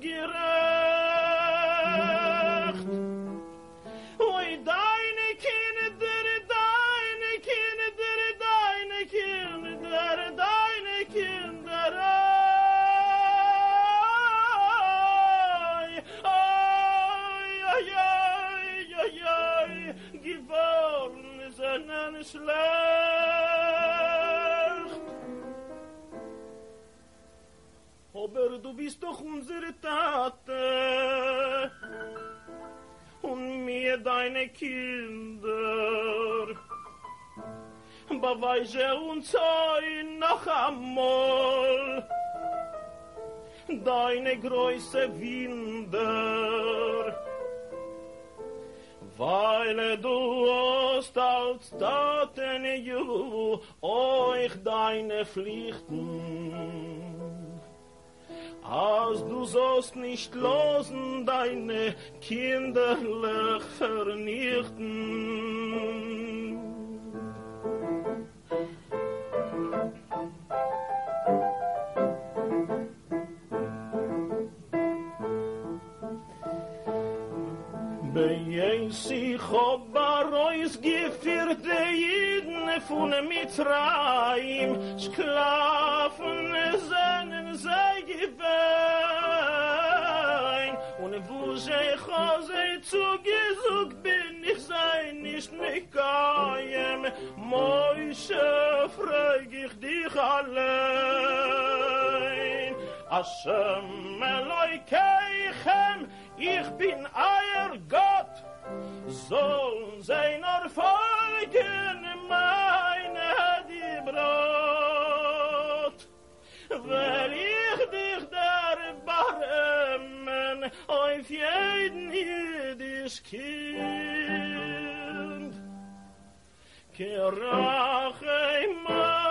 Get up! Mir deine Kinder. Beweise uns ein noch einmal deine große Winder. Weil du hast als Taten ju euch deine Pflichten
dass du sollst nicht losen deine kinderlich Nichten. Sie hob baroys gefirde in funem mitra Hashem Eloikeichem, ich bin euer Gott, soll sein erfolgen meine die Brot. Weil ich dich der Barmen auf jeden jüdisch Kind. Kerachim avale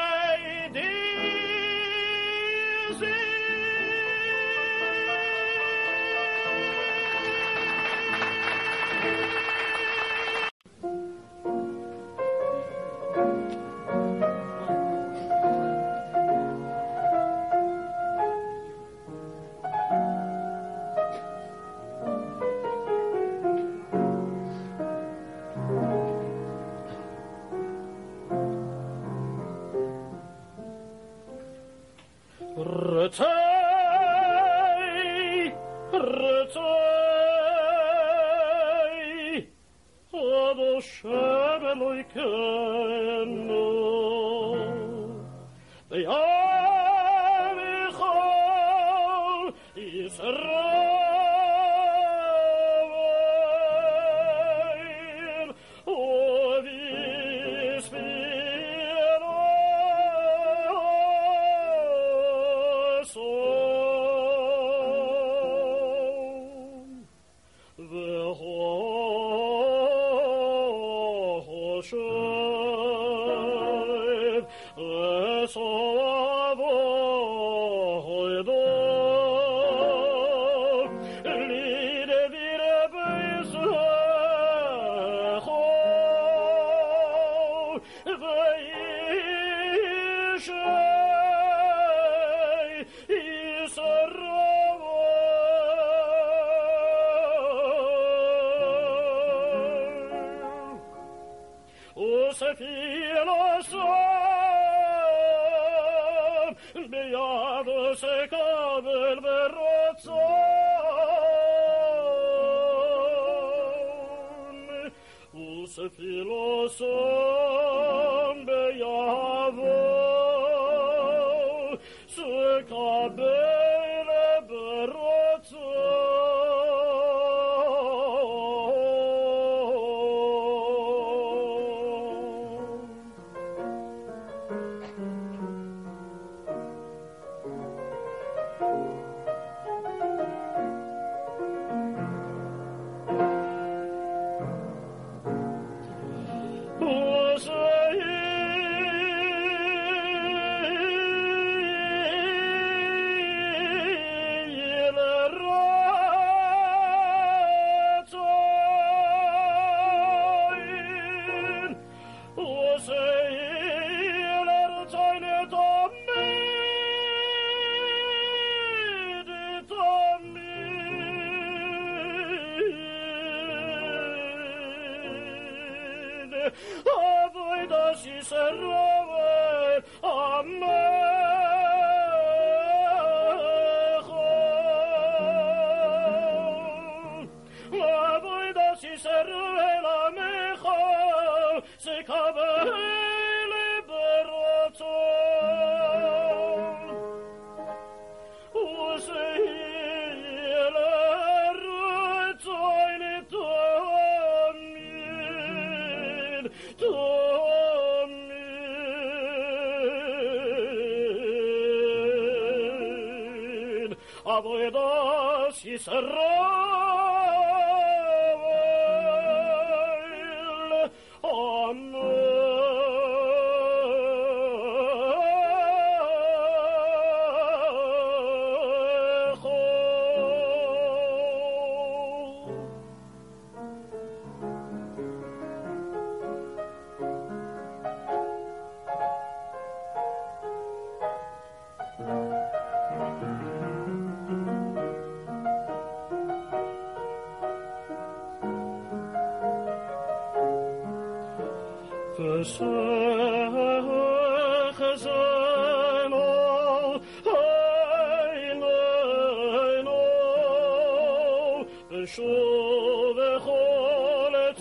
哥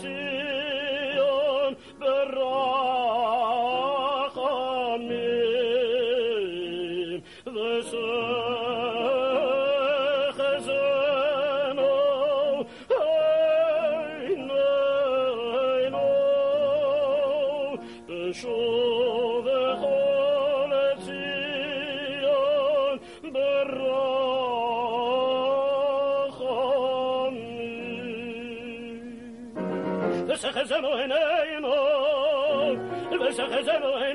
echol as ever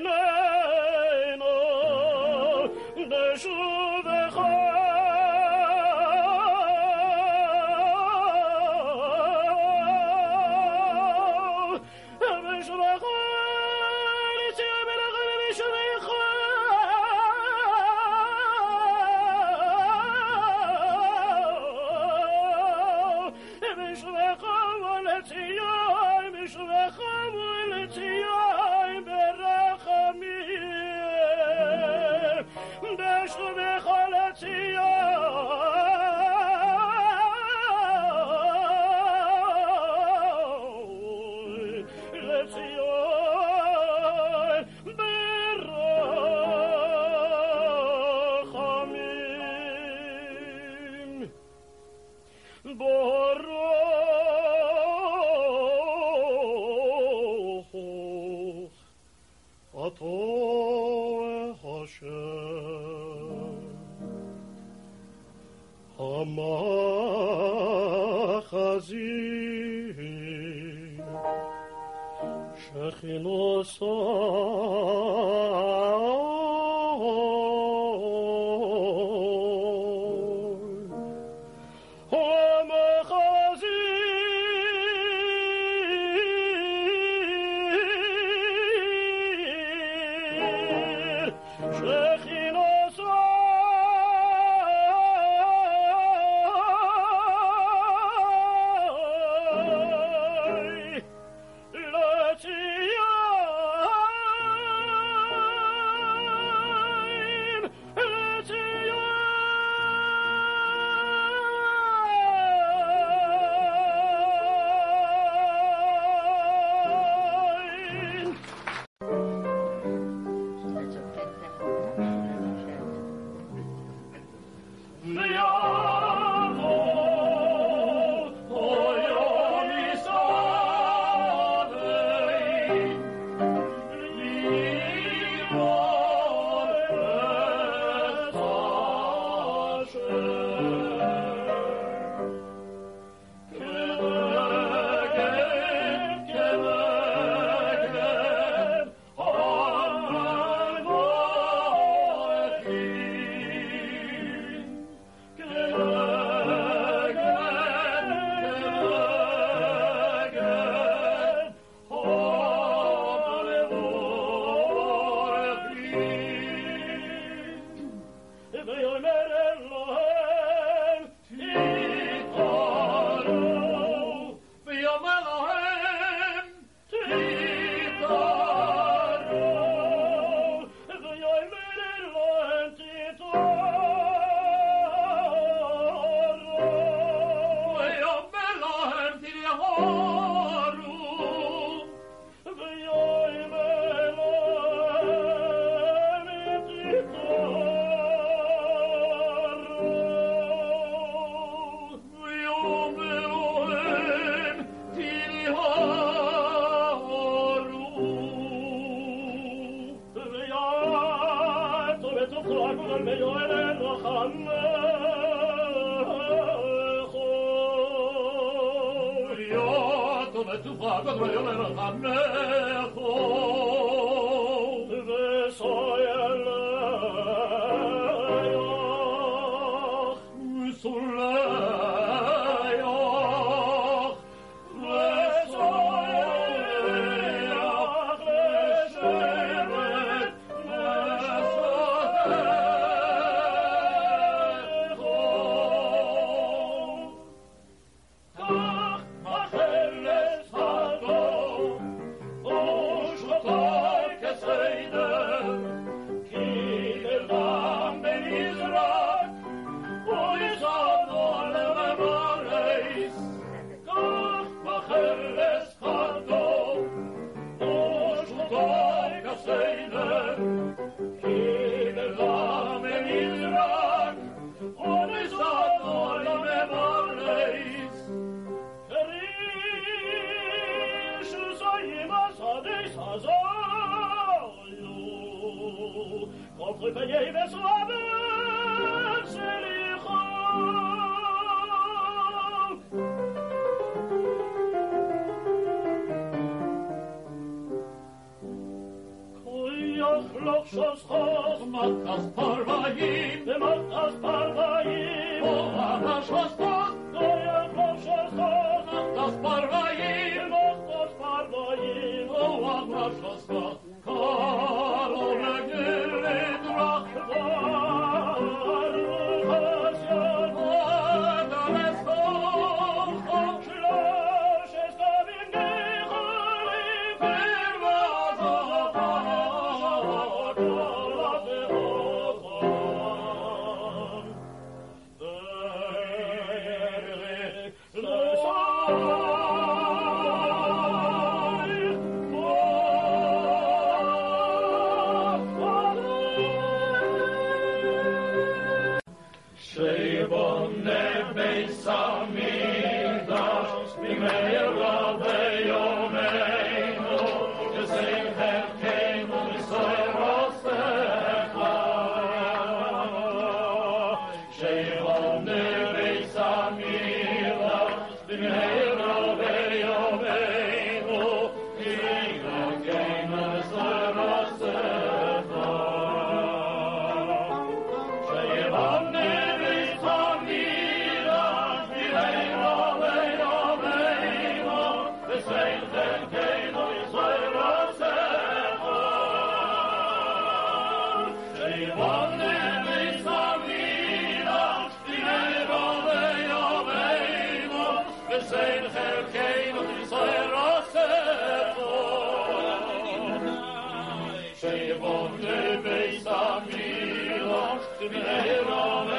Shevon de Beis Amilosh, Tmei Rame